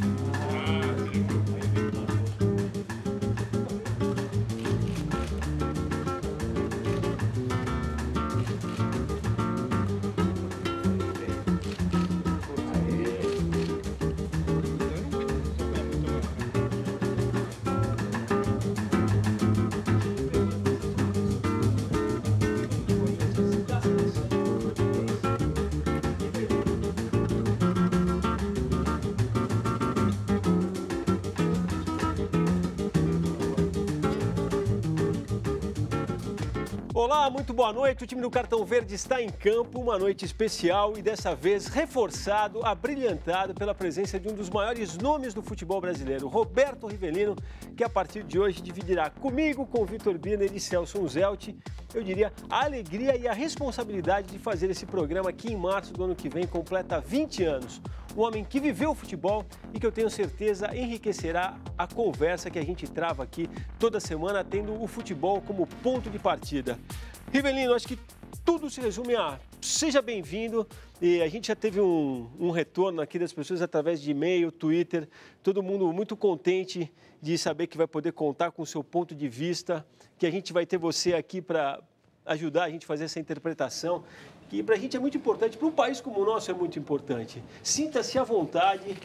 Mm-hmm. Muito boa noite. O time do Cartão Verde está em campo, uma noite especial e dessa vez reforçado, abrilhantado pela presença de um dos maiores nomes do futebol brasileiro, Roberto Rivelino, que a partir de hoje dividirá comigo, com Vitor Biner e Celso Zelt, eu diria, a alegria e a responsabilidade de fazer esse programa aqui em março do ano que vem, completa 20 anos. Um homem que viveu o futebol e que eu tenho certeza enriquecerá a conversa que a gente trava aqui toda semana, tendo o futebol como ponto de partida. Rivelino, acho que tudo se resume a seja bem-vindo. E a gente já teve um, um, retorno aqui das pessoas através de e-mail, Twitter, todo mundo muito contente de saber que vai poder contar com o seu ponto de vista, que a gente vai ter você aqui para ajudar a gente a fazer essa interpretação que para a gente é muito importante, para um país como o nosso é muito importante. Sinta-se à vontade,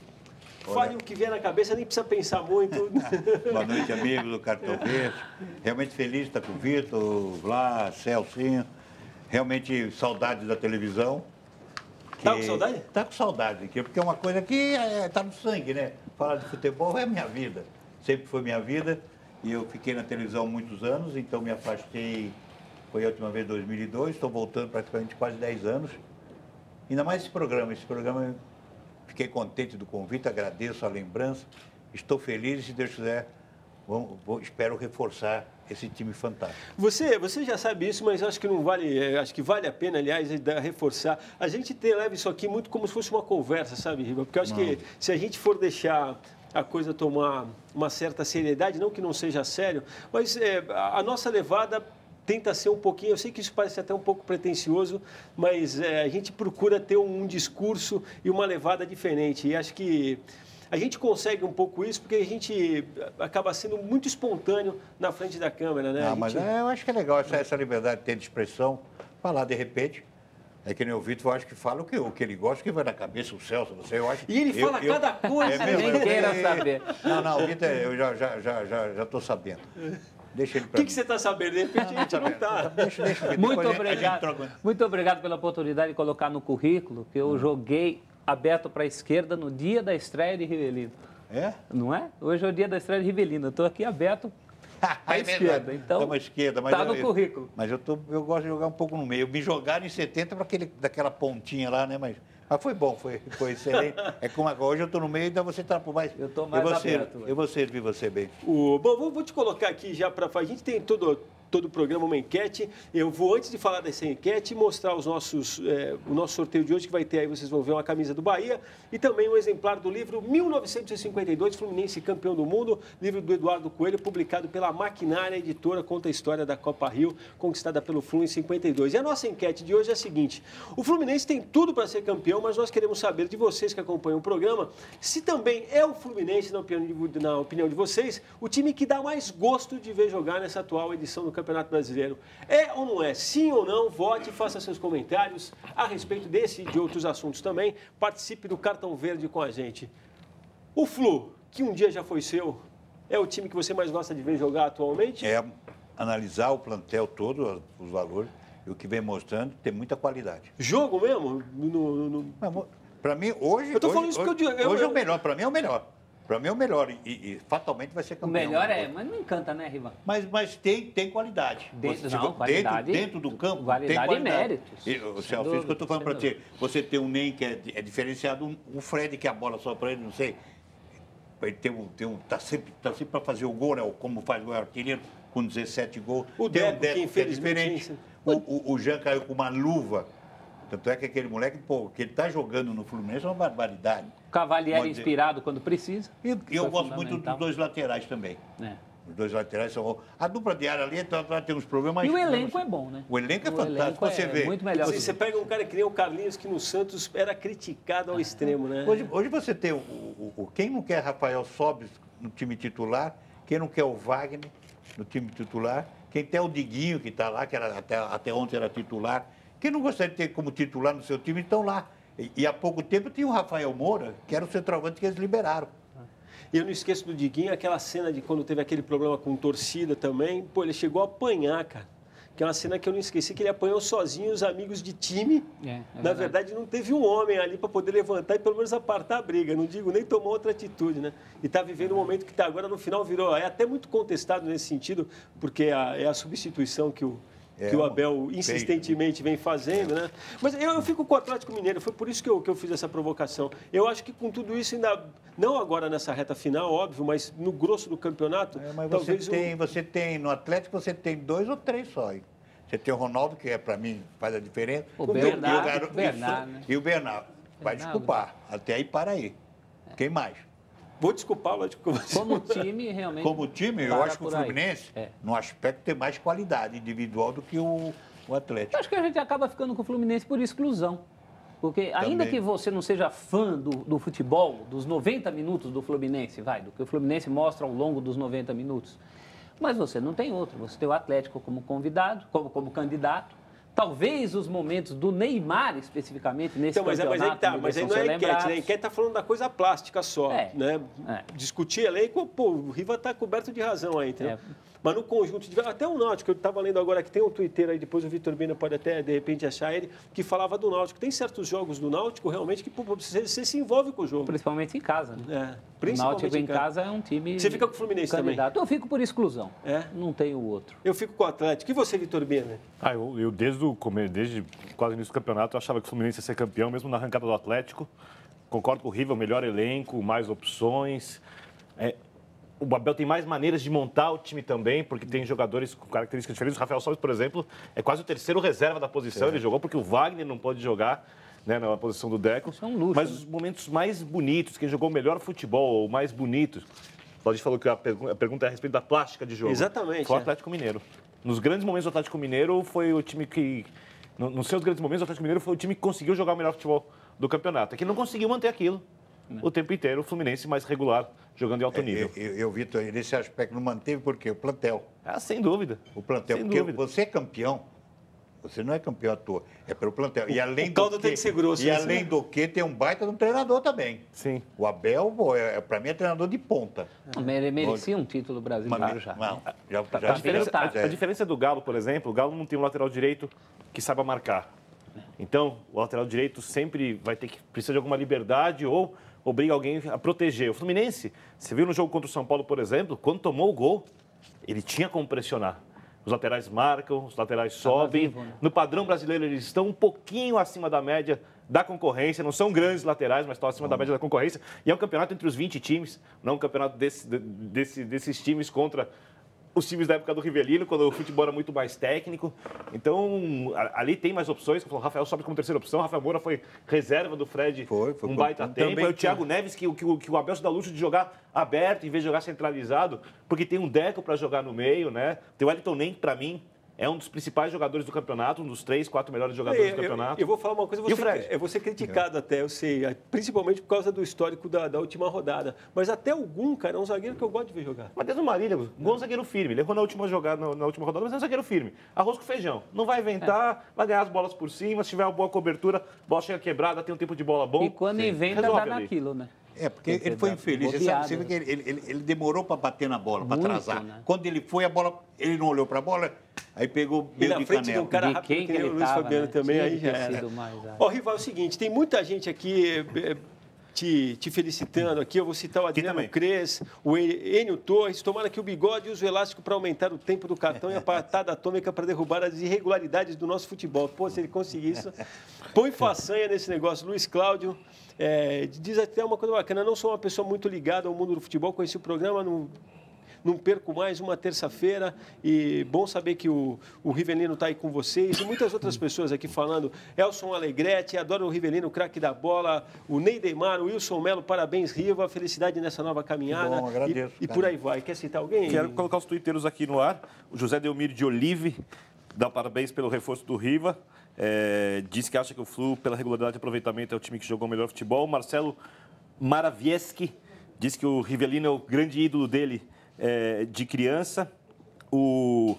fale o que vier na cabeça, nem precisa pensar muito. Boa noite, amigos do Cartão Verde. Realmente feliz de estar com o Vitor, Vlá, Celcinho. Realmente saudade da televisão. Tá com saudade? Tá com saudade, porque é uma coisa que está é, no sangue, né? Falar de futebol é a minha vida. Sempre foi minha vida. E eu fiquei na televisão muitos anos, então me afastei foi a última vez em 2002, estou voltando praticamente quase 10 anos. Ainda mais esse programa. Esse programa, fiquei contente do convite, agradeço a lembrança. Estou feliz e, se Deus quiser, vou, vou, espero reforçar esse time fantástico. Você, você já sabe isso, mas acho que não vale, é, acho que vale a pena, aliás, reforçar. A gente tem, leva isso aqui muito como se fosse uma conversa, sabe, Riva? Porque eu acho não. que se a gente for deixar a coisa tomar uma certa seriedade, não que não seja sério, mas é, a nossa levada tenta ser um pouquinho, eu sei que isso parece até um pouco pretencioso, mas é, a gente procura ter um, um, discurso e uma levada diferente. E acho que a gente consegue um pouco isso porque a gente acaba sendo muito espontâneo na frente da câmera, né? Ah, gente... mas é, eu acho que é legal essa, essa liberdade de ter de expressão, falar de repente. É que nem o Vitor, eu acho que fala o que, o que ele gosta, o que vai na cabeça, o Celso, não sei, eu acho. E ele fala eu, cada coisa, é mesmo, nem queira saber. Não, não, o Vitor, eu já estou já, já, já, já sabendo. Deixa ele O que, que, você está sabendo? De repente a gente não está. Deixa, deixa, muito obrigado. Muito obrigado pela oportunidade de colocar no currículo que eu hum. joguei aberto para a esquerda no dia da estreia de Rivelino. É? Não é? Hoje é o dia da estreia de Rivelino. Eu estou aqui aberto à é esquerda. Então, tá esquerda, mas está no eu, currículo. Mas eu, tô, eu gosto de jogar um pouco no meio. Me jogaram em 70 para aquele, daquela pontinha lá, né? Mas mas foi bom, foi, foi excelente. É como agora, hoje eu estou no meio, então você está por mais. Eu estou mais eu vou aberto. eu vou servir você bem. O, bom, vou te colocar aqui já para. A gente tem todo todo o programa uma enquete. Eu vou, antes de falar dessa enquete, mostrar os nossos, é, o nosso sorteio de hoje, que vai ter aí, vocês vão ver uma camisa do Bahia e também um exemplar do livro 1952, Fluminense Campeão do Mundo, livro do Eduardo Coelho, publicado pela Maquinária Editora, conta a história da Copa Rio, conquistada pelo Fluminense em 52. E a nossa enquete de hoje é a seguinte: o Fluminense tem tudo para ser campeão, mas nós queremos saber de vocês que acompanham o programa se também é o Fluminense, na opinião de, na opinião de vocês, o time que dá mais gosto de ver jogar nessa atual edição do Campeonato Campeonato Brasileiro. É ou não é? Sim ou não? Vote, faça seus comentários a respeito desse e de outros assuntos também. Participe do Cartão Verde com a gente. O Flu, que um dia já foi seu, é o time que você mais gosta de ver jogar atualmente? É analisar o plantel todo, os valores, e o que vem mostrando tem muita qualidade. Jogo mesmo? No, no... Para mim, hoje. Eu tô falando hoje, isso porque eu, eu, Hoje é o melhor, para mim é o melhor. Para mim é o melhor e, e, fatalmente vai ser campeão. O melhor é, mas não encanta, né, Rivan? Mas, mas tem, tem qualidade. Dentro, não, qualidade, dentro, dentro do campo, qualidade tem qualidade. e méritos. E, o Celso, isso que eu estou falando para ti. Você tem um Ney que é, é diferenciado, um, um, Fred que a bola só para ele, não sei. Ele tem um, tem um, tá sempre, tá sempre para fazer o gol, né? Como faz o artilheiro com 17 gols. O tem Deco, um Deco que, que é diferente. O, o, o Jean caiu com uma luva. Tanto é que aquele moleque, pô, que ele está jogando no Fluminense é uma barbaridade. Cavalieri inspirado quando precisa. E eu gosto muito dos dois laterais também. É. Os dois laterais são. A dupla de área ali então, tem uns problemas. E o elenco é bom, né? O elenco é o fantástico. Elenco você é vê. Muito melhor. Assim, você pega um cara que nem o Carlinhos, que no Santos era criticado ao extremo, né? Hoje, hoje você tem o, o, o, Quem não quer Rafael Sobes no time titular, quem não quer o Wagner no time titular, quem tem o Diguinho, que está lá, que era, até, até ontem era titular. Quem não gostaria de ter como titular no seu time, estão lá. E, e há pouco tempo tinha o Rafael Moura, que era o centroavante que eles liberaram. E eu não esqueço do Diguinho, aquela cena de quando teve aquele problema com torcida também. Pô, ele chegou a apanhar, cara. Que é uma cena que eu não esqueci, que ele apanhou sozinho os amigos de time. É, é Na verdade. verdade, não teve um homem ali para poder levantar e pelo menos apartar a briga. Não digo nem tomou outra atitude, né? E está vivendo um momento que está agora no final virou. É até muito contestado nesse sentido, porque é a, é a substituição que o, é, que o Abel insistentemente vem fazendo, né? Mas eu, eu, fico com o Atlético Mineiro, foi por isso que eu, que eu fiz essa provocação. Eu acho que com tudo isso, ainda, não agora nessa reta final, óbvio, mas no grosso do campeonato. É, mas talvez você, tem, um... você tem, no Atlético, você tem dois ou três só. Hein? Você tem o Ronaldo, que é para mim faz a diferença. O, o Bernardo, e o, Bernardo, né? e o Bernardo. Vai desculpar. Até aí para aí. Quem mais? Vou desculpar, mas Como time, realmente. Como time, eu acho que o Fluminense, é. no aspecto, tem mais qualidade individual do que o, o Atlético. Eu acho que a gente acaba ficando com o Fluminense por exclusão. Porque ainda que você não seja fã do, do, futebol, dos 90 minutos do Fluminense, vai, do que o Fluminense mostra ao longo dos 90 minutos, mas você não tem outro. Você tem o Atlético como convidado, como, como candidato, Talvez os momentos do Neymar, especificamente, nesse então, mas, campeonato... Mas aí, tá, mas aí não é enquete, né? Enquete está falando da coisa plástica só, é, né? É. Discutir elenco, pô, o Riva está coberto de razão aí, entendeu? É. Mas no conjunto, de... até o Náutico, eu estava lendo agora que tem um Twitter aí, depois o Vitor Bina pode até, de repente, achar ele, que falava do Náutico. Tem certos jogos do Náutico, realmente, que você, você se envolve com o jogo. Principalmente em casa, né? É, principalmente o Náutico em casa. é um time... Você fica com o Fluminense candidato. também? Eu fico por exclusão. É? Não tenho outro. Eu fico com o Atlético. E você, Vitor Bina? Ah, eu, eu desde o começo, desde quase o início do campeonato, eu achava que o Fluminense ia ser campeão, mesmo na arrancada do Atlético. Concordo com o Riva, melhor elenco, mais opções. É, o Abel tem mais maneiras de montar o time também, porque tem jogadores com características diferentes. O Rafael Sobis, por exemplo, é quase o terceiro reserva da posição. É. Ele jogou porque o Wagner não pode jogar né, na posição do Deco. Isso é um luxo, Mas né? os momentos mais bonitos, quem jogou o melhor futebol, o mais bonito. A gente falou que a, pergunta é a respeito da plástica de jogo. Exatamente. Foi o é. Atlético Mineiro. Nos grandes momentos do Atlético Mineiro, foi o time que. Nos seus grandes momentos, o Atlético Mineiro foi o time que conseguiu jogar o melhor futebol do campeonato. É que não conseguiu manter aquilo né? o tempo inteiro. O Fluminense mais regular, jogando em alto é, nível. Eu, eu, eu Vitor, nesse aspecto não manteve porque o plantel. Ah, sem dúvida. O plantel, sem porque dúvida. você é campeão. Você não é campeão à toa, é pelo plantel. E além o do que, tem que ser grosso. E além né? do que, tem um baita de um treinador também. Sim. O Abel, é, para mim, é treinador de ponta. Ele merecia um título brasileiro Mas, já. Não, já, já, a, diferença, a, a diferença do Galo, por exemplo, o Galo não tem um lateral direito que saiba marcar. Então, o lateral direito sempre vai ter que precisar de alguma liberdade ou obriga alguém a proteger. O Fluminense, você viu no jogo contra o São Paulo, por exemplo, quando tomou o gol, ele tinha como pressionar. Os laterais marcam, os laterais sobem. Né? No padrão brasileiro, eles estão um pouquinho acima da média da concorrência. Não são grandes laterais, mas estão acima da média da concorrência. E é um campeonato entre os 20 times, não um campeonato desse, desse, desses times contra os times da época do Rivelino, quando o futebol era muito mais técnico. Então, ali tem mais opções. O Rafael sobe como terceira opção. O Rafael Moura foi reserva do Fred foi, foi, um baita tempo. Também, o Thiago Neves, que, que, que o Abel se dá luxo de jogar aberto em vez de jogar centralizado, porque tem um Deco para jogar no meio, né? Tem o Wellington Nem, para mim, é um dos principais jogadores do campeonato, um dos três, quatro melhores jogadores eu, do campeonato. Eu, eu, vou falar uma coisa, você, eu vou ser criticado é. até, eu sei, principalmente por causa do histórico da, da, última rodada. Mas até algum, cara, é um zagueiro que eu gosto de ver jogar. Mas desde o Marília, bom zagueiro firme. Ele errou na última jogada, na, na, última rodada, mas é um zagueiro firme. Arroz com feijão. Não vai inventar, é. vai ganhar as bolas por cima, se tiver uma boa cobertura, bola chega quebrada, tem um tempo de bola bom. E quando Sim. inventa, Resolve dá ali. naquilo, né? É, porque ele foi infeliz. Você, sabe, você vê que ele, ele, ele demorou para bater na bola, para atrasar. Né? Quando ele foi, a bola, ele não olhou para a bola, aí pegou meio e na de frente canela. de um cara rápido, que, que nem o Luiz tava, Fabiano né? também, aí já era. Ó, Rival, é o seguinte, tem muita gente aqui é, te, te, felicitando aqui. Eu vou citar o Adriano Cres, o Enio Torres. Tomara que o bigode use o elástico para aumentar o tempo do cartão e a patada atômica para derrubar as irregularidades do nosso futebol. Pô, se ele conseguir isso, põe façanha nesse negócio. Luiz Cláudio é, diz até uma coisa bacana. Eu não sou uma pessoa muito ligada ao mundo do futebol. Conheci o programa no Não perco mais uma terça-feira e bom saber que o, o Rivelino está aí com vocês e muitas outras pessoas aqui falando. Elson Alegrete, adoro o Rivelino, craque da bola, o Neidemar, o Wilson Melo, parabéns, Riva, felicidade nessa nova caminhada. Bom, agradeço. E, e por aí vai. Quer citar alguém? Quero colocar os twitteiros aqui no ar. O José Delmiro de Olive dá parabéns pelo reforço do Riva. É, diz que acha que o Flu, pela regularidade de aproveitamento, é o time que jogou o melhor futebol. Marcelo Maravieski diz que o Rivelino é o grande ídolo dele é, de criança. O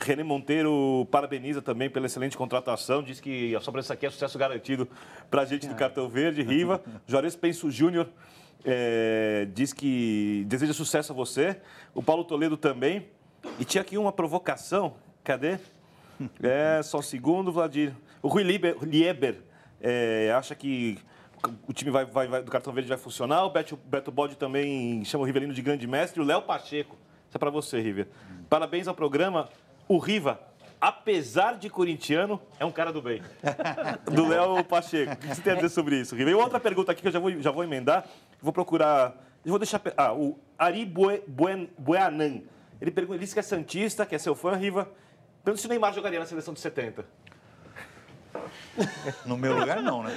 René Monteiro parabeniza também pela excelente contratação, diz que a sobrança aqui é sucesso garantido para a gente do Cartão Verde, Riva. Juarez Penso Júnior é, diz que deseja sucesso a você. O Paulo Toledo também. E tinha aqui uma provocação, cadê? É, só um segundo, Vladir. O Rui Lieber, Lieber é, acha que o time vai, vai, vai, do cartão verde vai funcionar. O Beto, Beto Bode também chama o Rivelino de grande mestre. O Léo Pacheco, isso é para você, River. Parabéns ao programa. O Riva, apesar de corintiano, é um cara do bem. Do Léo Pacheco. O que você tem a dizer sobre isso, River? E outra pergunta aqui que eu já vou, já vou emendar. Vou procurar. Eu vou deixar. Ah, o Ari Bue, Buen, Buenan. Ele, pergunta, ele disse que é Santista, que é seu fã, Riva. Pergunta se o Neymar jogaria na seleção de 70. No meu lugar, não, né?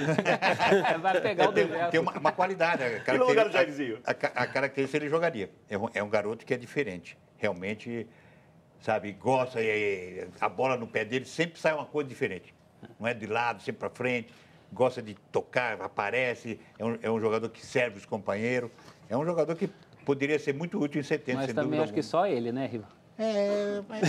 Vai pegar o tem, tem uma, uma qualidade. A E no lugar do característica, Jairzinho? a, a, a característica ele jogaria. É um, é um garoto que é diferente. Realmente, sabe, gosta, é, a bola no pé dele sempre sai uma coisa diferente. Não é de lado, sempre para frente. Gosta de tocar, aparece. É um, é um jogador que serve os companheiros. É um jogador que poderia ser muito útil em 70, Mas sem também acho que alguma. só ele, né, Riva? É, mas,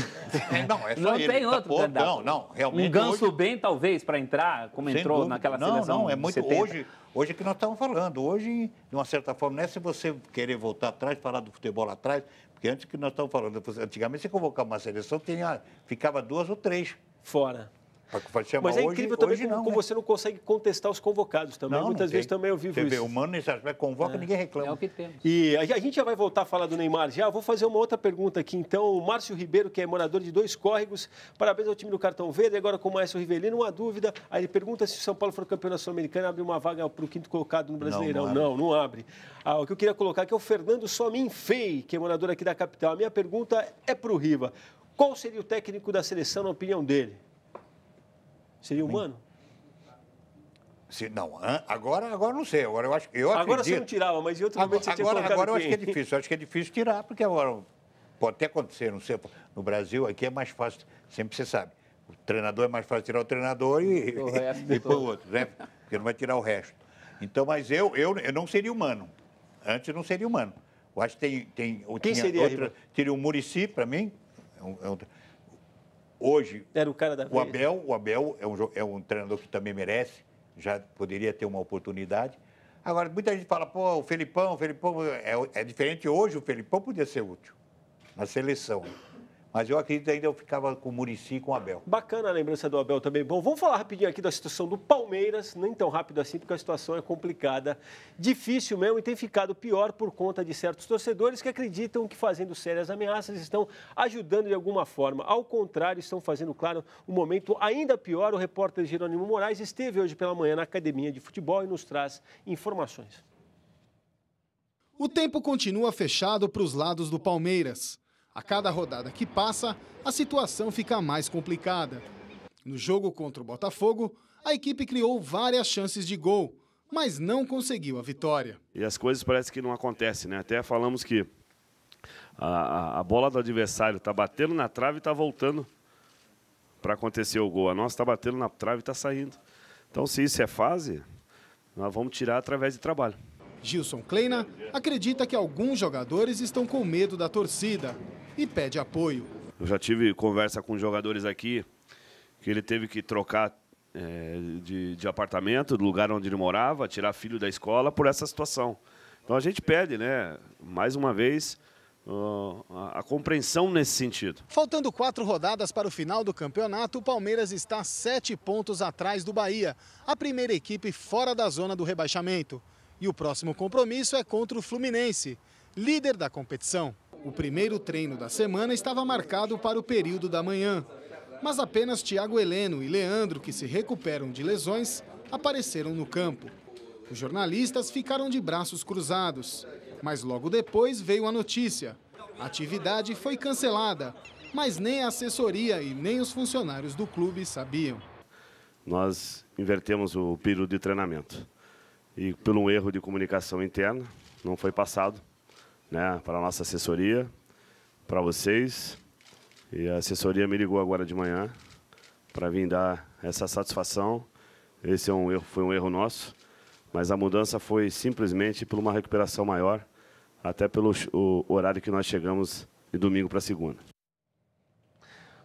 é, não, é só Não ele. tem tá outro pouco. candidato. Não, não, realmente. Um ganso hoje- bem, talvez, para entrar, como Sem entrou dúvida. naquela não, seleção Não, é de muito 70. hoje, hoje que nós estamos falando. Hoje, de uma certa forma, não é se você querer voltar atrás, falar do futebol atrás, porque antes que nós estamos falando, antigamente você convocava uma seleção, tinha, ficava duas ou três. Fora. Mas é hoje, incrível também hoje como, não, como né? você não consegue contestar os convocados também. Não, Muitas não vezes também eu vivo Você vê, isso. o Mano, nesse aspecto, convoca, ninguém reclama. É o que temos. E a gente já vai voltar a falar do Neymar já. Vou fazer uma outra pergunta aqui, então. O Márcio Ribeiro, que é morador de dois córregos, parabéns ao time do Cartão Verde. Agora com o Márcio Rivelino, uma dúvida. Aí ele pergunta se o São Paulo for campeão da Sul-Americana, abre uma vaga para o quinto colocado no Brasileirão. não Não, abre. não, abre. Ah, o que eu queria colocar aqui é o Fernando Somin Fei, que é morador aqui da capital. A minha pergunta é para o Riva. Qual seria o técnico da seleção, na opinião dele? Seria humano? Se, não, agora, agora não sei. Agora eu acho eu Agora você não acredito. tirava, mas em outro Agora, momento você tinha agora, colocado agora eu acho que é difícil. Eu acho que é difícil tirar, porque agora pode até acontecer, não sei. No Brasil, aqui é mais fácil, sempre você sabe. O treinador é mais fácil tirar o treinador e, O resto de e pôr o outro, né? Porque não vai tirar o resto. Então, mas eu, eu, eu não seria humano. Antes não seria humano. Eu acho que tem. tem Quem tinha seria, outra? Teria o Murici, para mim. é um- é um- hoje, Era o cara da o. Abel, o Abel é um, é um treinador que também merece, já poderia ter uma oportunidade. Agora, muita gente fala, pô, o Felipão, o Felipão é, é diferente hoje, o Felipão podia ser útil na seleção. Mas eu acredito que ainda eu ficava com o Murici e com o Abel. Bacana a lembrança do Abel também. Bom, vamos falar rapidinho aqui da situação do Palmeiras, nem tão rápido assim, porque a situação é complicada, difícil mesmo e tem ficado pior por conta de certos torcedores que acreditam que fazendo sérias ameaças estão ajudando de alguma forma. Ao contrário, estão fazendo, claro, um momento ainda pior. O repórter Jerônimo Moraes esteve hoje pela manhã na academia de futebol e nos traz informações. O tempo continua fechado para os lados do Palmeiras. A cada rodada que passa, a situação fica mais complicada. No jogo contra o Botafogo, a equipe criou várias chances de gol, mas não conseguiu a vitória. E as coisas parecem que não acontecem, né? Até falamos que a, a- a bola do adversário está batendo na trave e está voltando para acontecer o gol. A nossa está batendo na trave e está saindo. Então, se isso é fase, nós vamos tirar através de trabalho. Gilson Kleina acredita que alguns jogadores estão com medo da torcida e pede apoio. Eu já tive conversa com jogadores aqui que ele teve que trocar eh, de, de apartamento, do lugar onde ele morava, tirar filho da escola por essa situação. Então a gente pede, né, mais uma vez, ó, a, a compreensão nesse sentido. Faltando quatro rodadas para o final do campeonato, o Palmeiras está sete pontos atrás do Bahia, a primeira equipe fora da zona do rebaixamento. E o próximo compromisso é contra o Fluminense, líder da competição. O primeiro treino da semana estava marcado para o período da manhã, mas apenas Thiago Heleno e Leandro, que se recuperam de lesões, apareceram no campo. Os jornalistas ficaram de braços cruzados, mas logo depois veio a notícia. A atividade foi cancelada, mas nem a assessoria e nem os funcionários do clube sabiam. Nós invertemos o período de treinamento. E pelo um erro de comunicação interna, não foi passado né, para a nossa assessoria, para vocês. E a assessoria me ligou agora de manhã para vir dar essa satisfação. Esse é um erro, foi um erro nosso, mas a mudança foi simplesmente por uma recuperação maior, até pelo horário que nós chegamos de domingo para segunda.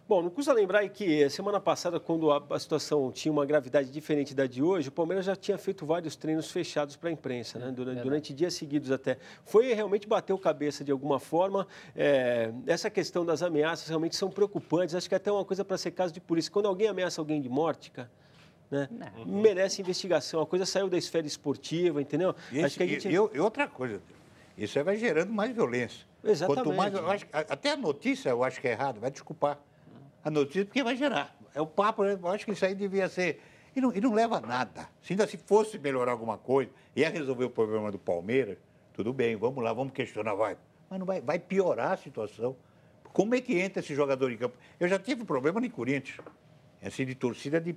Bom, não custa lembrar que semana passada, quando a, a, situação tinha uma gravidade diferente da de hoje, o Palmeiras já tinha feito vários treinos fechados para a imprensa, né? durante, durante, dias seguidos até. Foi realmente bateu cabeça de alguma forma. É, essa questão das ameaças realmente são preocupantes. Acho que é até uma coisa para ser caso de polícia. Quando alguém ameaça alguém de morte, cara, né? merece investigação. A coisa saiu da esfera esportiva, entendeu? E, Acho que a gente... e, e outra coisa, isso aí vai gerando mais violência. Exatamente. Quanto mais, acho, até a notícia eu acho que é errado, vai desculpar a notícia, porque vai gerar. É o papo, né? eu acho que isso aí devia ser. E não, e não leva a nada. Se ainda se fosse melhorar alguma coisa, ia resolver o problema do Palmeiras, tudo bem, vamos lá, vamos questionar, vai. Mas não vai, vai piorar a situação. Como é que entra esse jogador em campo? Eu já tive problema no Corinthians, assim, de torcida de,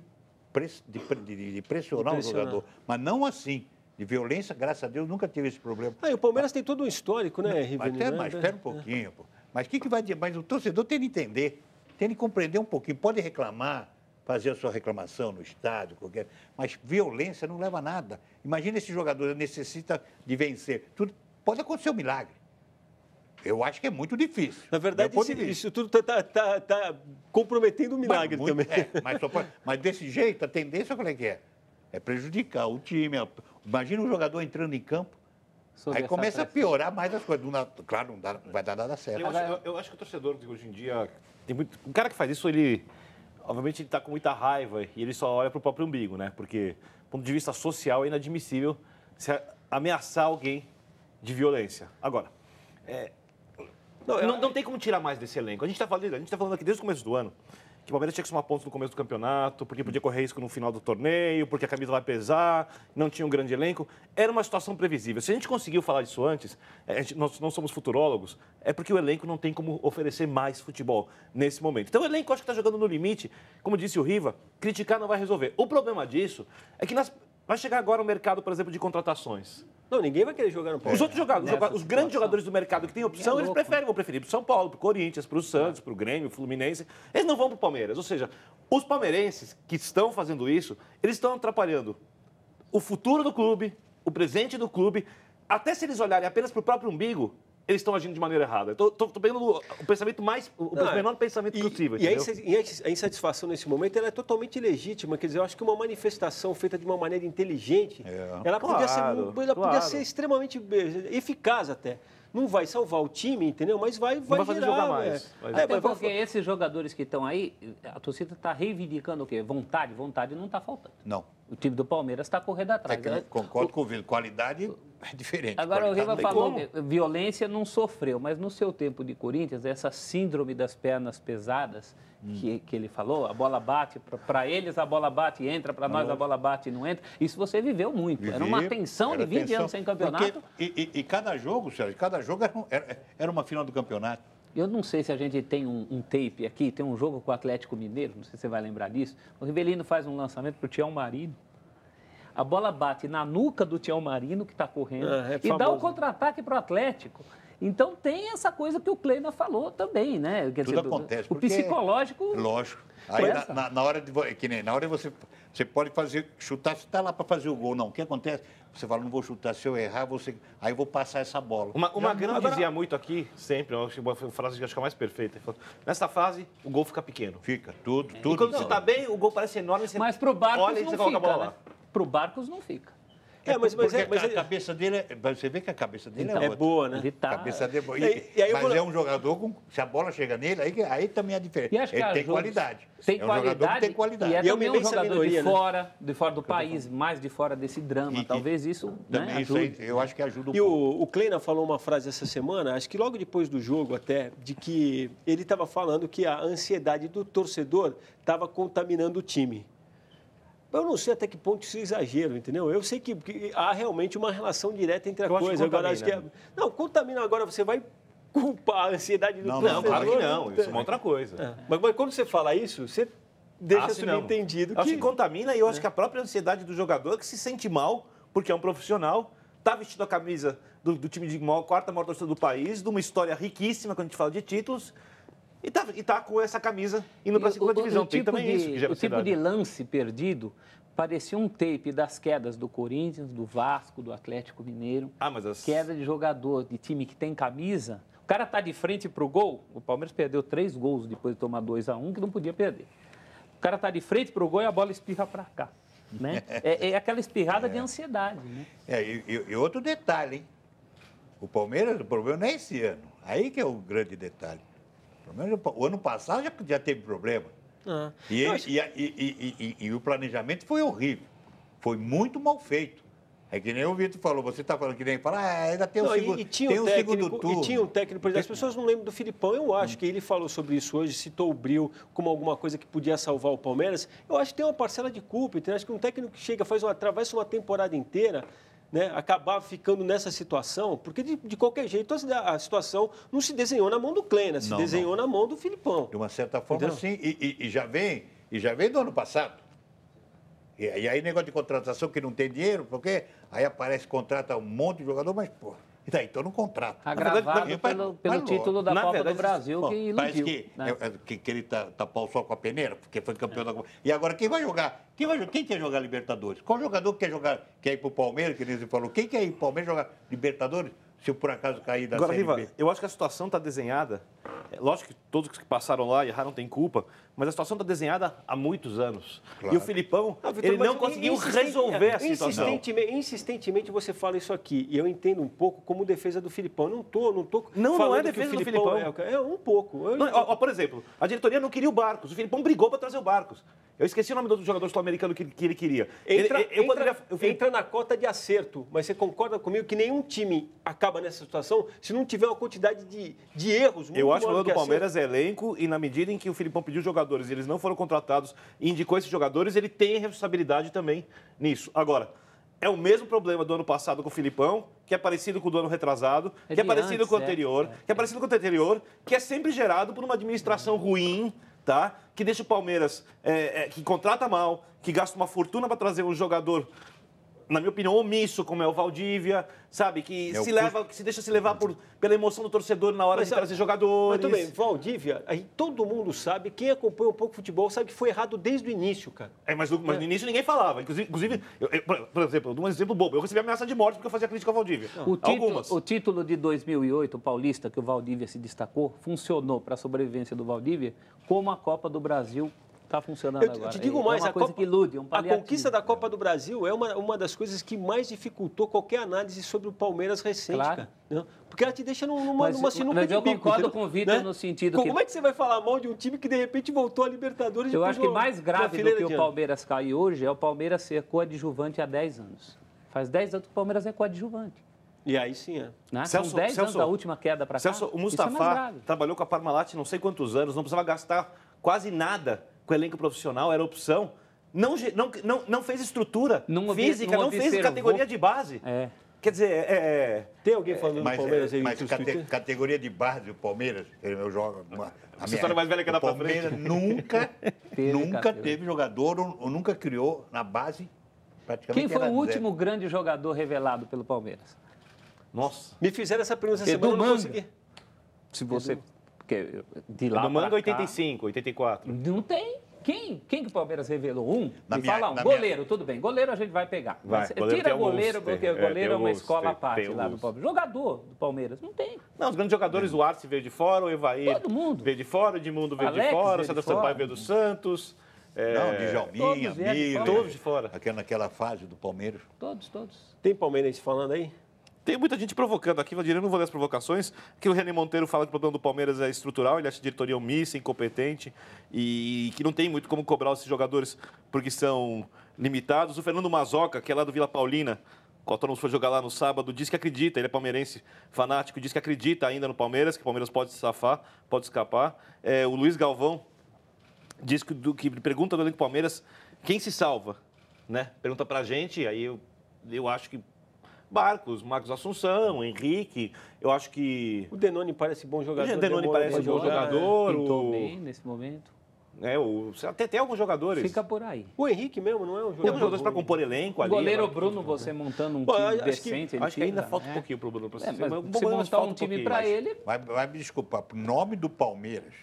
de, de, de pressionar o jogador. Mas não assim. De violência, graças a Deus, nunca tive esse problema. Ah, e o Palmeiras mas, tem todo um histórico, né, Rivelino? Mas, mas espera um pouquinho, pô. Mas o que, que vai dizer? Mas o torcedor tem que entender tem que compreender um pouquinho. Pode reclamar, fazer a sua reclamação no estádio, qualquer, mas violência não leva a nada. Imagina esse jogador necessita de vencer. Tudo, pode acontecer um milagre. Eu acho que é muito difícil. Na verdade, isso, isso, tudo está tá, tá, tá comprometendo o milagre mas, também. É, mas, pode, mas, desse jeito, a tendência qual é que é? É prejudicar o time. Imagina um jogador entrando em campo, aí começa a piorar mais as coisas. Claro, não, dá, não vai dar nada certo. Eu acho, eu, eu acho que o torcedor de hoje em dia tem muito, um cara que faz isso, ele obviamente ele está com muita raiva e ele só olha para o próprio umbigo, né? Porque, do ponto de vista social, é inadmissível se ameaçar alguém de violência. Agora, é, não, não, não, tem como tirar mais desse elenco. A gente está falando, tá falando aqui desde o começo do ano que o Palmeiras tinha que somar pontos no começo do campeonato, porque podia correr risco no final do torneio, porque a camisa vai pesar, não tinha um grande elenco. Era uma situação previsível. Se a gente conseguiu falar disso antes, é, gente, nós não somos futurólogos, é porque o elenco não tem como oferecer mais futebol nesse momento. Então o elenco acho que está jogando no limite. Como disse o Riva, criticar não vai resolver. O problema disso é que nós, vai chegar agora o mercado, por exemplo, de contratações. Não, ninguém vai querer jogar no Palmeiras. Os outros jogadores, os, os grandes jogadores do mercado que têm opção, é eles preferem, vão preferir para o São Paulo, para o Corinthians, para o Santos, para o Grêmio, para o Fluminense. Eles não vão para o Palmeiras. Ou seja, os palmeirenses que estão fazendo isso, eles estão atrapalhando o futuro do clube, o presente do clube. Até se eles olharem apenas para o próprio umbigo, eles estão agindo de maneira errada. Estou pegando o pensamento mais, o não, menor pensamento e, possível. E a insatisfação nesse momento ela é totalmente legítima. Quer dizer, eu acho que uma manifestação feita de uma maneira inteligente, é. ela, claro, podia, ser, ela claro. podia ser extremamente eficaz até não vai salvar o time, entendeu? Mas vai, vai, vai fazer gerar, jogar mais. É. Até porque esses jogadores que estão aí, a torcida está reivindicando o quê? Vontade, vontade não está faltando. Não. O time do Palmeiras está correndo atrás. É concordo o, com o Vila. Qualidade é diferente. Agora o Riva falou que violência não sofreu, mas no seu tempo de Corinthians, essa síndrome das pernas pesadas hum. que, que ele falou, a bola bate, para eles a bola bate e entra, para nós a bola bate e não entra. Isso você viveu muito. Vivi, era uma tensão de 20 tensão, anos sem campeonato. Porque, e, e, e, cada jogo, Sérgio, cada jogo era, era, era uma final do campeonato. Eu não sei se a gente tem um, um, tape aqui, tem um jogo com o Atlético Mineiro, não sei se você vai lembrar disso. O Rivelino faz um lançamento para o Tião Marino a bola bate na nuca do Tião Marino, que está correndo, é, é e dá o contra-ataque para o Atlético. Então tem essa coisa que o Kleina falou também, né? Quer Tudo dizer, acontece. O psicológico. Lógico. Aí na, na, na, hora de que nem na hora de você você pode fazer chutar, você está lá para fazer o gol, não. O que acontece? Você fala, não vou chutar, se eu errar, você aí eu vou passar essa bola. Uma, uma grande agora... dizia muito aqui, sempre, uma frase que acho que é a mais perfeita. Nessa fase, o gol fica pequeno. Fica, tudo, tudo. E quando não. você está bem, o gol parece enorme. Você Mas pro Barcos olha, não você fica, a bola né? Pro Barcos não fica. É, mas, mas, é, mas a, ele... cabeça dele é, Você vê que a cabeça dele então, é, é boa, né? Ele tá... A cabeça dele é boa. E, e, e mas vou... é um jogador com. Se a bola chega nele, aí, aí também é diferente. ele tem qualidade. Tem é um qualidade. tem qualidade. E é e também um jogador minoria, de né? fora, né? de fora do país, mais de fora desse drama. E, Talvez isso. Também né, isso aí, eu acho que ajuda um E o, o Kleina falou uma frase essa semana, acho que logo depois do jogo até, de que ele estava falando que a ansiedade do torcedor estava contaminando o time. Eu não sei até que ponto isso é exagero, entendeu? Eu sei que, que há realmente uma relação direta entre a eu coisa. Agora, acho que é... Não, contamina agora, você vai culpa a ansiedade do Não. Não, claro que não. Isso é uma outra coisa. É. Mas, mas quando você fala isso, você deixa Ah, subentendido Eu Acho que... que contamina e eu acho que a própria ansiedade do jogador que se sente mal, porque é um profissional, tá vestindo a camisa do, do time de maior, quarta maior torcida do país, de uma história riquíssima quando a gente fala de títulos, e tá, e tá com essa camisa indo para a E segunda o- o- divisão. o Tem tipo também de- isso que gera O tipo de lance perdido parecia um tape das quedas do Corinthians, do Vasco, do Atlético Mineiro. Ah, mas as... Queda de jogador de time que tem camisa. O cara tá de frente pro gol. O Palmeiras perdeu três gols depois de tomar 2 a 1 um, que não podia perder. O cara tá de frente pro gol e a bola espirra para cá. Né? É, é aquela espirrada de ansiedade. Né? É, e, e- e outro detalhe, hein? O Palmeiras, o problema não é esse ano. Aí que é o grande detalhe. O, Palmeiras, o ano passado já, já teve problema. Ah. E, ele- acho- e e- e- o planejamento foi horrível. Foi muito mal feito. É que nem o Vitor falou, você está falando que nem fala, ah, ainda tem um, Não, e- segundo, tinha tem um um técnico, segundo turno. E tinha um técnico, por exemplo, as pessoas não lembram do Filipão, eu acho que ele falou sobre isso hoje, citou o Bril como alguma coisa que podia salvar o Palmeiras. Eu acho que tem uma parcela de culpa, entendeu? Acho que um técnico que chega, faz uma, atravessa uma temporada inteira, né, acabar ficando nessa situação, porque de, de qualquer jeito a, a situação não se desenhou na mão do Kleina, se Não, desenhou na mão do Filipão. De uma certa forma, Entendeu? sim. E, e- e já vem, e já vem do ano passado. E, e aí, negócio de contratação que não tem dinheiro, porque aí aparece, contrata um monte de jogador, mas, pô, e daí? Então não contrata. Agravado Na verdade, pelo, mas- pelo mas título da Copa verdade, do Brasil, Bom, que parece iludiu. que, né? é, é, que, que ele tá, tapar o sol com a peneira, porque foi campeão da Copa. E agora, quem vai jogar? Quem, vai, quem quer jogar Libertadores? Qual jogador que quer jogar, quer ir pro Palmeiras, que nem você falou? Quem quer ir pro Palmeiras jogar Libertadores, se eu por acaso cair da Agora, Série Riva, B? eu acho que a situação está desenhada. é, lógico que todos que passaram lá e erraram têm culpa, mas a situação está desenhada há muitos anos. Claro. E o Filipão, Ah, Vitor, ele não conseguiu resolver a situação. Insistentemente, insistentemente você fala isso aqui, e eu entendo um pouco como defesa do Filipão. Não tô, não tô Não, não é defesa do Filipão Filipão. É, é um pouco. Eu- Não, ó, ó, por exemplo, a diretoria não queria o Barcos. O Filipão brigou para trazer o Barcos. Eu esqueci o nome do outro jogador sul-americano que, que ele queria. Ele- Entra, eu entra- poderia- eu entra na cota de acerto, mas você concorda comigo que nenhum time acaba nessa situação se não tiver uma quantidade de, de erros muito Eu acho que o problema do Palmeiras é elenco e na medida em que o Filipão pediu jogadores e eles não foram contratados e indicou esses jogadores, ele tem responsabilidade também nisso. Agora, é o mesmo problema do ano passado com o Filipão, que é parecido com o do ano retrasado, É que é parecido antes, com o é. anterior, que é parecido com o anterior, que é sempre gerado por uma administração ruim, tá? Que deixa o Palmeiras, é, é, que contrata mal, que gasta uma fortuna para trazer um jogador na minha opinião, omisso, como é o Valdívia, sabe? Que É se custo- leva, que se deixa se levar por, pela emoção do torcedor na hora Mas, de trazer Mas jogadores. tudo bem, Valdívia, aí todo mundo sabe, quem acompanha um pouco futebol sabe que foi errado desde o início, cara. É, mas, no, mas no início ninguém falava. Inclusive, inclusive eu- eu- por, exemplo, um exemplo bobo. Eu recebi ameaça de morte porque eu fazia crítica ao Valdívia. O título, Algumas. o título de 2008, o Paulista, que o Valdívia se destacou, funcionou para a sobrevivência do Valdívia como a Copa do Brasil está funcionando Eu, te- eu agora. te digo é, mais, é uma a, coisa Copa, que ilude, é um a conquista da Copa do Brasil é uma, uma das coisas que mais dificultou qualquer análise sobre o Palmeiras recente, Claro. cara. né? Porque ela te deixa num- numa, Mas- numa sinuca mas de eu bico, concordo entendeu? com o Vitor Né? no sentido Como que- é que você vai falar mal de um time que de repente voltou à Libertadores Eu acho que mais grave do que o? Palmeiras cair hoje é o Palmeiras ser coadjuvante há 10 anos. Faz 10 anos que o Palmeiras é coadjuvante. E aí sim, é. Né? Celso- São 10 anos da última queda para cá. Celso, o é Mustafa grave. trabalhou com a Parmalat não sei quantos anos, não precisava gastar quase nada com o elenco profissional, era opção. Não, não, não, não fez estrutura Não física, não não, fez categoria de base. É. Quer dizer, é, é- Tem alguém falando do Mas, Palmeiras é, aí? mas nos cate- categoria de base do Palmeiras, eu jogo. Uma, a Essa história mais velha que dá pra Palmeiras frente. nunca, Teve nunca categoria. teve jogador ou, ou nunca criou na base. Praticamente Quem foi era o zero. último grande jogador revelado pelo Palmeiras? Nossa. Me fizeram essa pergunta essa Edu semana, eu não consegui. Se você. Porque de lá No Manga, pra cá- 85, 84. Não tem. Quem? Quem que o Palmeiras revelou? Um? Na Me minha- fala um. na minha- Goleiro, tudo bem. Goleiro a gente vai pegar. Vai, Mas goleiro tira tem alguns, goleiro, tem. porque É, goleiro tem é uma alguns, escola tem- à parte tem lá do alguns. Palmeiras. Jogador do Palmeiras, não tem. Não, os grandes jogadores, o Arce veio de fora, o Evair Todo mundo. veio de fora, o Edmundo veio Alex de fora, o Sandro. Sampaio veio do Santos. é, Não, Djalminha, Miller. Todos de fora. Aquela, naquela fase do Palmeiras. Todos, todos. Tem palmeirense falando aí? Tem muita gente provocando aqui, Valdir, eu não vou ler as provocações, que o René Monteiro fala que o problema do Palmeiras é estrutural, ele acha a diretoria omissa, incompetente e que não tem muito como cobrar esses jogadores porque são limitados. O Fernando Mazoca, que é lá do Vila Paulina, Autônomo foi jogar lá no sábado, diz que acredita, ele é palmeirense fanático, diz que acredita ainda no Palmeiras, que o Palmeiras pode se safar, pode escapar. É, o Luiz Galvão diz que, do, que pergunta do elenco Palmeiras quem se salva, né? Pergunta pra gente, aí eu, eu acho que Barcos, Marcos Assunção, Henrique. Eu acho que. O Denoni parece bom jogador. O Denoni parece bom jogador. Pintou o... bem nesse momento. É, o, até tem alguns jogadores. Fica por aí. O Henrique mesmo não é um jogador. Tem alguns jogadores para compor elenco ali. O goleiro Bruno, você montando um time acho decente. Que, acho que ainda falta um pouquinho para o Bruno. Pra é, mas um você montar um time para ele... Vai, vai me desculpar, o nome do Palmeiras...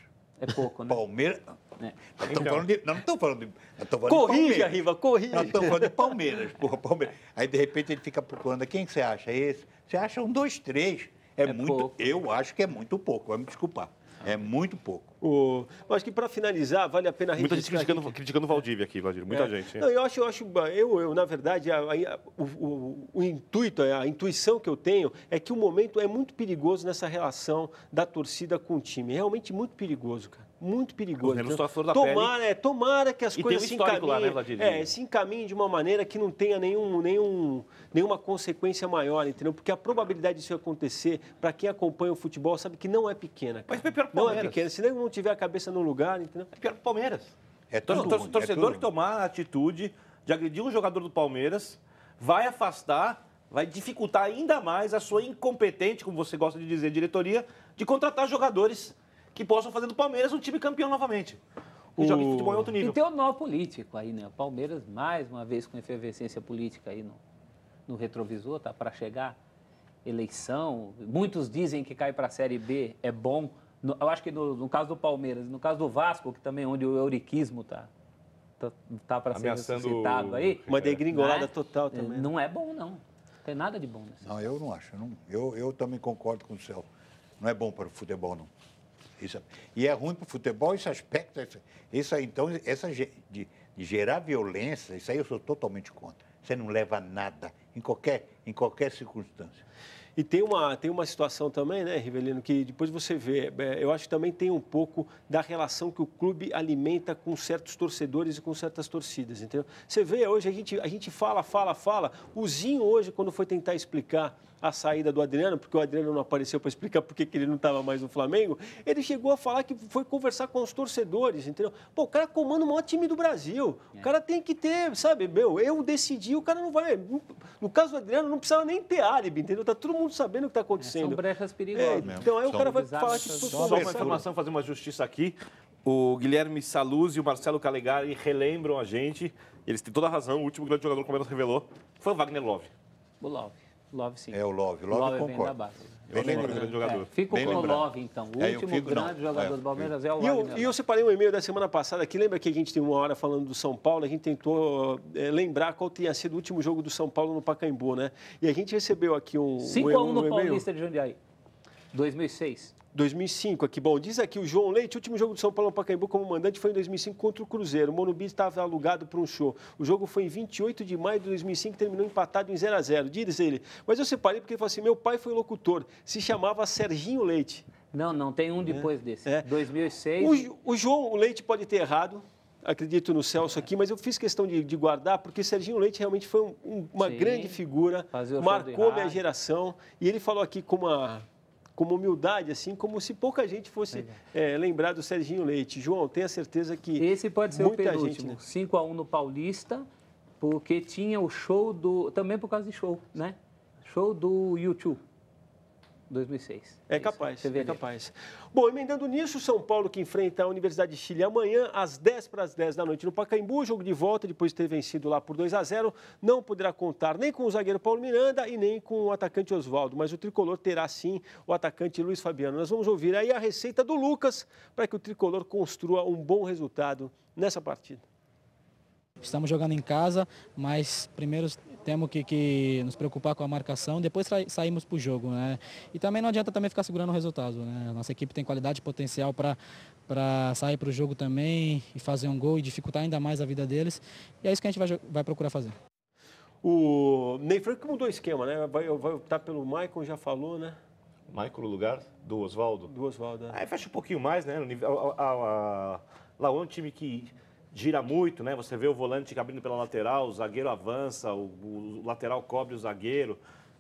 É pouco, né? Palmeiras... É. Nós então. falando de, não estamos falando de. Falando corrige, Arriva, corrige. Nós estamos falando de Palmeiras, porra, Palmeiras. Aí, de repente, ele fica procurando. Quem você acha? Esse? Você acha um, dois, três. É, é muito. Pouco. Eu acho que é muito pouco, vai me desculpar. É muito pouco. O... Eu acho que para finalizar, vale a pena Muita gente criticando, aqui. criticando o Valdívia aqui, Valdívia. Muita é. gente. Não, eu acho, eu, acho eu, eu na verdade, a, a, o, o, o, intuito, a intuição que eu tenho é que o momento é muito perigoso nessa relação da torcida com o time. É realmente muito perigoso, cara muito perigoso. Então, da tomara, é, tomara que as e coisas um se encaminhem, lá, né, é, se encaminhem de uma maneira que não tenha nenhum, nenhum, nenhuma consequência maior, entendeu? Porque a probabilidade disso acontecer, para quem acompanha o futebol, sabe que não é pequena. Cara. Mas é pior Não é pequena. Se não tiver a cabeça no lugar, entendeu? É pior que o Palmeiras. É tudo Tor ruim, torcedor é que tomar a atitude de agredir um jogador do Palmeiras vai afastar vai dificultar ainda mais a sua incompetente, como você gosta de dizer, diretoria, de contratar jogadores que possam fazer do Palmeiras um time campeão novamente. Que o... joga de futebol em outro nível. E tem o nó político aí, né? O Palmeiras, mais uma vez, com efervescência política aí no, no retrovisor, tá para chegar. Eleição. Muitos dizem que cair para a Série B é bom. No, eu acho que no, no, caso do Palmeiras, no caso do Vasco, que também é onde o euriquismo tá, tá, tá para ser ressuscitado aí. Uma degringolada é, total também. Não é bom, não. Não tem nada de bom nisso. Não, eu não acho. Não, eu, eu também concordo com o céu. Não é bom para o futebol, não. Isso, e é ruim para o futebol esse aspecto. Isso então, essa de, de, gerar violência, isso aí eu sou totalmente contra. Você não leva a nada, em qualquer, em qualquer circunstância. E tem uma, tem uma situação também, né, Rivelino, que depois você vê, é, eu acho que também tem um pouco da relação que o clube alimenta com certos torcedores e com certas torcidas, entendeu? Você vê hoje, a gente, a gente fala, fala, fala, o Zinho hoje, quando foi tentar explicar a saída do Adriano, porque o Adriano não apareceu para explicar por que ele não estava mais no Flamengo, ele chegou a falar que foi conversar com os torcedores, entendeu? Pô, o cara comanda o maior time do Brasil. O cara tem que ter, sabe, meu, eu decidi, o cara não vai. No caso do Adriano, não precisava nem ter álibi, entendeu? Tá todo mundo sabendo o que está acontecendo. É, são brechas perigosas. É, então aí o cara vai falar que Só uma informação, fazer uma justiça aqui. O Guilherme Saluz e o Marcelo Calegari relembram a gente, eles têm toda a razão, o último grande jogador que o Palmeiras revelou foi o Wagner Love. O Love. Love sim. É o Love. Love, Love concordo. Vem da base. Bem lembrado. grande jogador. É, fico Bem com o Love, então. O é, último fico, grande não. jogador é, do Palmeiras é o Love. E eu, eu separei um e-mail da semana passada aqui. Lembra que a gente tem uma hora falando do São Paulo? A gente tentou é, lembrar qual tinha sido o último jogo do São Paulo no Pacaembu, né? E a gente recebeu aqui um. 5x1 um, um, no Paulista de Jundiaí. 2006. 2005 aqui. Bom, diz aqui o João Leite, o último jogo do São Paulo no Pacaembu como mandante foi em 2005 contra o Cruzeiro. O Monumbi estava alugado para um show. O jogo foi em 28 de maio de 2005 e terminou empatado em 0 a 0 Diz ele. Mas eu separei porque ele falou assim, meu pai foi locutor, se chamava Serginho Leite. Não, não, tem um depois é, desse. É. 2006. O, o João Leite pode ter errado, acredito no Celso aqui, mas eu fiz questão de, de guardar, porque Serginho Leite realmente foi um, um, uma Sim, grande figura, marcou minha geração, e ele falou aqui com uma como humildade, assim, como se pouca gente fosse é, lembrar do Serginho Leite. João, tenha certeza que. Esse pode ser o penúltimo. Gente, né? 5x1 no Paulista, porque tinha o show do. Também por causa de show, né? Show do YouTube. 2006. É capaz, é capaz. Bom, emendando nisso, São Paulo que enfrenta a Universidade de Chile amanhã, às 10 para as 10 da noite no Pacaembu, jogo de volta, depois de ter vencido lá por 2 a 0 não poderá contar nem com o zagueiro Paulo Miranda e nem com o atacante Oswaldo, mas o Tricolor terá sim o atacante Luiz Fabiano. Nós vamos ouvir aí a receita do Lucas para que o Tricolor construa um bom resultado nessa partida. Estamos jogando em casa, mas primeiro temos que, que, nos preocupar com a marcação, depois saímos para o jogo. Né? E também não adianta também ficar segurando o resultado. Né? Nossa equipe tem qualidade e potencial para sair para o jogo também e fazer um gol e dificultar ainda mais a vida deles. E é isso que a gente vai, vai procurar fazer. O Ney Franco mudou o esquema, né? Vai, vai optar pelo Maicon, já falou, né? Maicon no lugar do Oswaldo? Do Oswaldo, é. Aí fecha um pouquinho mais, né? Lá é um time que gira muito, né? Você vê o volante abrindo pela lateral, o zagueiro avança, o, o lateral cobre o zagueiro.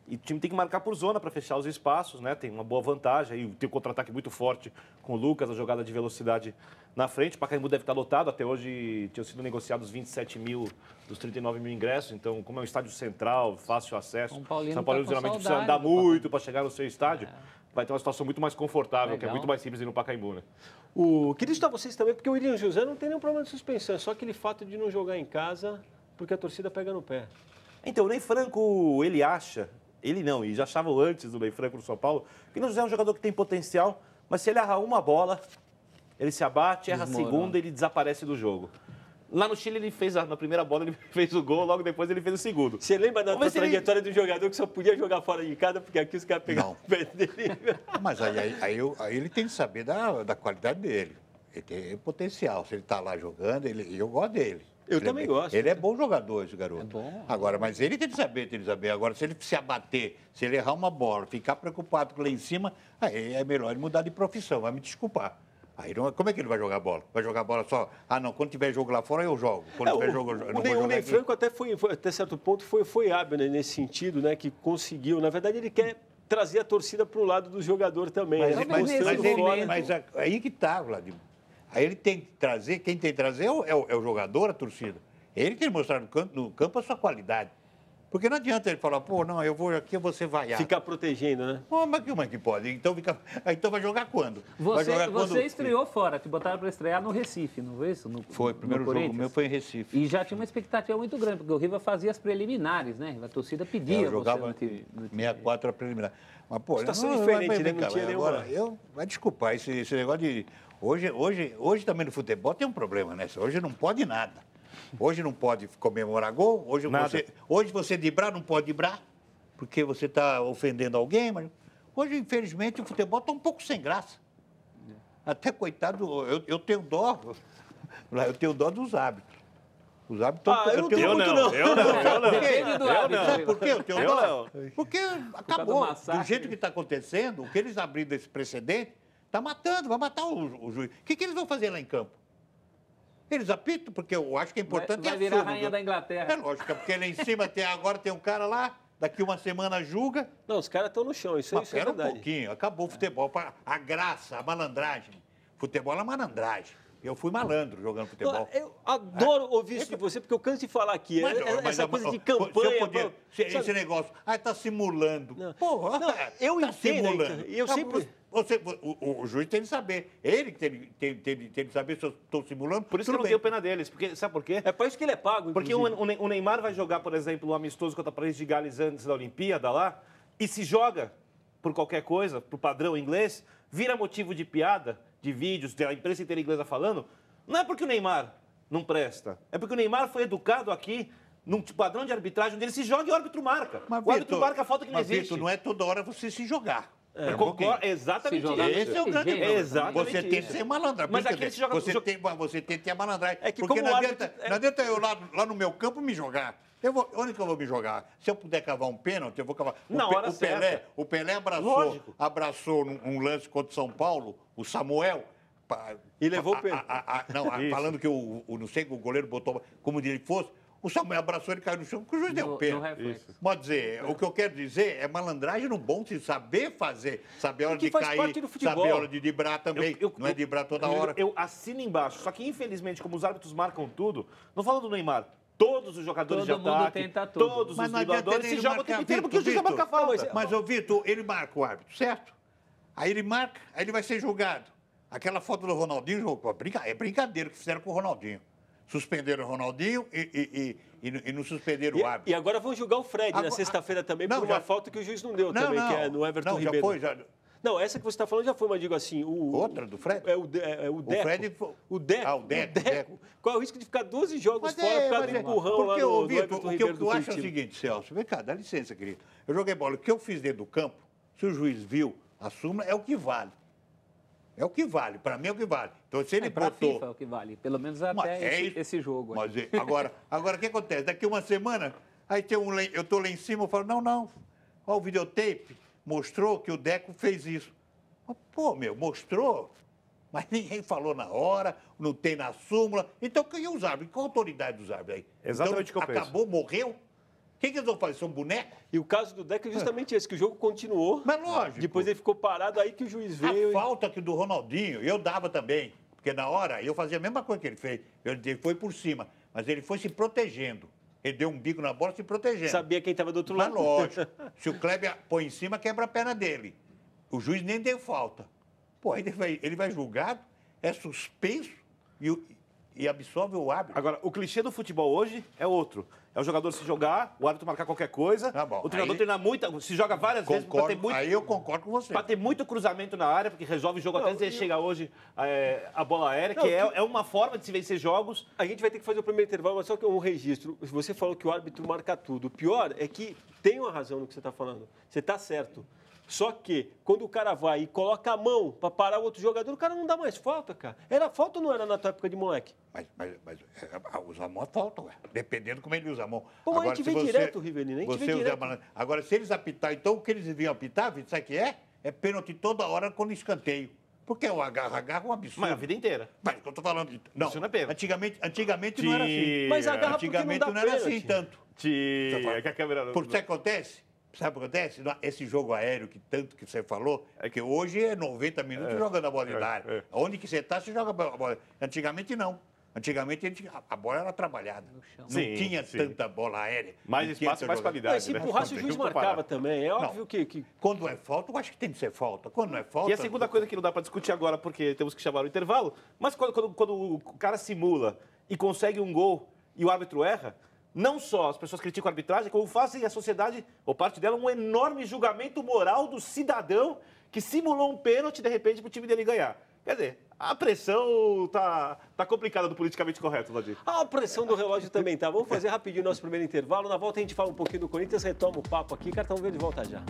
E o time tem que marcar por zona para fechar os espaços, né? Tem uma boa vantagem. E tem um contra-ataque muito forte com o Lucas, a jogada de velocidade na frente. O Pacaembu deve estar lotado. Até hoje tinham sido negociados 27 mil dos 39 mil ingressos. Então, como é um estádio central, fácil acesso, São Paulo tá geralmente precisa andar muito para chegar no seu estádio. É. Vai ter uma situação muito mais confortável, que é Legal. muito mais simples ir no Pacaembu, né? O... Queria estar vocês também, porque o William José não tem nenhum problema de suspensão. É só aquele fato de não jogar em casa, porque a torcida pega no pé. Então, o Ney Franco, ele acha, ele não, e já achava antes do Ney Franco no São Paulo, que o Ney José é um jogador que tem potencial, mas se ele errar uma bola, ele se abate, erra a segunda e ele desaparece do jogo. Lá no Chile, ele fez, a, na primeira bola, ele fez o gol, logo depois ele fez o segundo. Você lembra da se ele- trajetória do jogador que só podia jogar fora de casa, porque aqui os caras pegavam Não. o pé dele? Mas aí, aí, aí aí ele tem que saber da, da qualidade dele. Ele tem potencial. Se ele está lá jogando, ele, eu gosto dele. Eu Ele também é, gosto. Ele é bom jogador, esse garoto. É bom. Agora, mas ele tem que saber, tem que saber. Agora, se ele se abater, se ele errar uma bola, ficar preocupado com lá em cima, aí é melhor ele mudar de profissão, vai me desculpar. Aí não- como é que ele vai jogar bola? Vai jogar bola só? Ah, não, quando tiver jogo lá fora eu jogo. Quando É, tiver o, jogo, eu jo- eu o Ney, o Ney. Franco até foi, até certo ponto foi, foi hábil né, nesse sentido, né? Que conseguiu. Na verdade, ele quer trazer a torcida para o lado do jogador também. Mas, né, mas, mas, ele- fora. mas a- aí que tá, Vladimir. Aí ele tem que trazer, quem tem que trazer é o, é o- é o jogador, a torcida. Ele tem que mostrar no campo, no campo a sua qualidade. Porque não adianta ele falar, pô, não, eu vou aqui, você vai. Ficar protegendo, né? Pô, mas como é que pode? Então, fica... então vai jogar quando? vai Você, jogar você estreou fora, te botaram para estrear no Recife, não foi isso? No, Foi, o no primeiro jogo meu foi em Recife. E já tinha uma expectativa muito grande, porque o Riva fazia as preliminares, né? A torcida pedia eu você jogava no time- no time. 64 a preliminar. Mas, pô, Situação não, diferente, vai- né? vem Não cá, tinha nenhuma- Agora, eu, vai desculpar, esse, esse negócio de... Hoje, hoje, hoje também no futebol tem um problema, né? Hoje não pode nada. Hoje não pode comemorar gol, hoje Nada. você, hoje você dibrar não pode dibrar, porque você está ofendendo alguém, mas hoje, infelizmente, o futebol está um pouco sem graça. Até coitado, eu, eu tenho dó, eu tenho dó dos hábitos. Os hábitos Ah, eu não tenho Eu muito, não, não. eu não, eu não. Depende do Eu hábito. não. Sabe por quê? Eu tenho Eu dó? Porque do acabou. Do, massacre. jeito que está acontecendo, o que eles abriram esse precedente, está matando, vai matar o, o juiz. O que, que eles vão fazer lá em campo? Eles apitam, porque eu acho que é Vai, importante vai a virar a rainha da É Inglaterra. lógico, é porque lá em cima tem, agora tem um cara lá, daqui uma semana julga. Não, os caras estão no chão, isso, Mas isso é espera um verdade. pouquinho, acabou o futebol. pa- A graça, a malandragem. Futebol é malandragem. Eu fui malandro jogando futebol. Não, Eu adoro ouvir isso de você, porque eu canso de falar aqui. Mas, É- é- mas, essa mas, coisa de campanha. podia- sabe? esse negócio, ah, está simulando. Não. Porra, Não, eu tá entendo, simulando. eu Tá, sempre- Você, o, o- juiz tem que saber. Ele tem, tem, tem, tem que saber se eu estou simulando. Por isso que eu não bem. tenho pena deles. Porque, sabe por quê? É para isso que ele é pago, Porque o, o Ne- o Neymar vai jogar, por exemplo, um amistoso contra o país de Gales antes da Olimpíada lá, e se joga por qualquer coisa, por padrão inglês, vira motivo de piada, de vídeos, da imprensa inteira inglesa falando, não é porque o Neymar não presta, é porque o Neymar foi educado aqui num padrão de arbitragem onde ele se joga e o árbitro marca. Mas, o árbitro Vitor, marca a falta que não mas, existe. Vitor, não é toda hora você se jogar. É concordo, exatamente. Esse é o grande problema. exatamente Você tem que ser malandro. Mas aqui se joga- você, tem, você tem que ter a malandragem. É que porque não adianta, árbitro- é- não adianta eu lá, lá no meu campo me jogar. Eu vou, onde que eu vou me jogar? Se eu puder cavar um pênalti, eu vou cavar. O, Na Pe- hora o Pelé, o Pelé abraçou, Lógico. abraçou num, um lance contra o São Paulo, o Samuel. pa- E levou o pênalti. a- a- não, a- falando que o, o, não sei que o goleiro botou como ele fosse. O Samuel abraçou, ele caiu no chão, porque o juiz deu pênalti. Pode dizer, o que eu quero dizer é malandragem no bom de saber fazer, saber a hora Que de faz cair, parte do futebol. saber a hora de dibrar também. Eu- eu- não é dibrar toda eu- hora. Eu assino embaixo. Só que, infelizmente, como os árbitros marcam tudo, não falando do Neymar, todos os jogadores Todo de mundo ataque, tenta tudo. todos Mas os não adianta dribladores ele se jogam o marcar, tempo inteiro porque o juiz vai marcar Vitor. falta. Mas, ô Vitor, ele marca o árbitro, certo? Aí ele marca, aí ele vai ser julgado. Aquela foto do Ronaldinho, é brincadeira que fizeram com o Ronaldinho. Suspenderam o Ronaldinho e, e- e- e não- suspenderam E, o árbitro. e agora vão julgar o Fred na Agora- sexta-feira também Não, por uma já- falta que o juiz não deu Não, também, não. que é no Everton não, já Ribeiro. foi, já... Não, essa que você está falando já foi, mas digo assim, o... Outra, do Fred? É o, de, é o Deco. Fred foi- O Deco. Ah, o Deco, Deco. Qual é o risco de ficar 12 jogos Mas fora é, por causa do é, empurrão lá porque, no, no Vitor, o que eu, eu acho é o seguinte, Celso, vem cá, dá licença, querido. Eu joguei bola, o que eu fiz dentro do campo, se o juiz viu a súmula, é o que vale. É o que vale, para mim é o que vale. Então, se ele É, botou... FIFA é o que vale. Pelo menos Mas até é esse, isso. esse jogo. Mas é, agora, agora o que acontece? Daqui uma semana, aí tem um, eu estou lá em cima, eu falo, não, não, ó, o videotape mostrou que o Deco fez isso. Mas, Pô, meu, mostrou, mas ninguém falou na hora, não tem na súmula. Então, quem é os árbitros? Qual a autoridade dos árbitros aí? Exatamente o que então, eu penso. Acabou, morreu? O que, que eles vão fazer? São bonecos? E o caso do Deca é justamente esse, que o jogo continuou. Mas lógico. Depois ele ficou parado, aí que o juiz veio. A e- falta aqui do Ronaldinho, eu dava também. Porque na hora eu fazia a mesma coisa que ele fez. Ele foi por cima, mas ele foi se protegendo. Ele deu um bico na bola se protegendo. Sabia quem estava do outro Mas lado. lógico. Se o Kleber põe em cima, quebra a perna dele. O juiz nem deu falta. Pô, ele vai, ele vai julgado, é suspenso e, e absolve o árbitro. Agora, o clichê do futebol hoje é outro. É o jogador se jogar, o árbitro marcar qualquer coisa, Tá bom, o treinador aí- treinar muita, se joga várias vezes pra ter Concordo, muito, aí eu concordo com você. pra ter muito cruzamento na área, porque resolve o jogo Não, até e você chega hoje é, a bola aérea, Não, que é, que- é uma forma de se vencer jogos. A gente vai ter que fazer o primeiro intervalo, mas só que um registro. Você falou que o árbitro marca tudo. O pior é que tem uma razão no que você está falando. Você está certo. Só que quando o cara vai e coloca a mão para parar o outro jogador, o cara não dá mais falta, cara. Era falta ou não era na tua época de moleque? Mas, mas, mas é, usa a mão é falta, ué. Dependendo como ele usa a mão. Pô, mas a gente vê direto, Rivelino, a gente você vê usa direto. mão- Agora, se eles apitar, então o que eles deviam apitar, sabe o que é? É pênalti toda hora quando escanteio. Porque o agarra-agarra é um absurdo. Mas a vida inteira. Mas o que eu tô falando. de- Não, Isso não é pênalti. antigamente, antigamente não era assim. Mas agarra porque não Antigamente dá não, era pênalti. assim tanto. Tira, que a câmera... Por que acontece? Sabe o que acontece? Esse jogo aéreo que tanto que você falou, é que hoje é 90 minutos jogando a bola de é, área. é. Onde que você está, você joga a bola. Antigamente não. Antigamente a, bola era trabalhada. Não Sim, tinha sim. tanta bola aérea. Mais espaço, mais qualidade. Mas se né? empurrasse, o juiz marcava também. É óbvio que, que Quando é falta, eu acho que tem que ser falta. Quando não é falta. E a segunda coisa que não dá para discutir agora, porque temos que chamar o intervalo, mas quando, quando- quando o cara simula e consegue um gol e o árbitro erra, não só as pessoas criticam a arbitragem, como fazem a sociedade, ou parte dela, um enorme julgamento moral do cidadão que simulou um pênalti, de repente, para o time dele ganhar. Quer dizer, a pressão tá, tá complicada do politicamente correto, Valdir. a pressão do relógio também tá. Vamos fazer rapidinho o nosso primeiro intervalo. Na volta a gente fala um pouquinho do Corinthians, retoma o papo aqui. Cartão Verde volta já.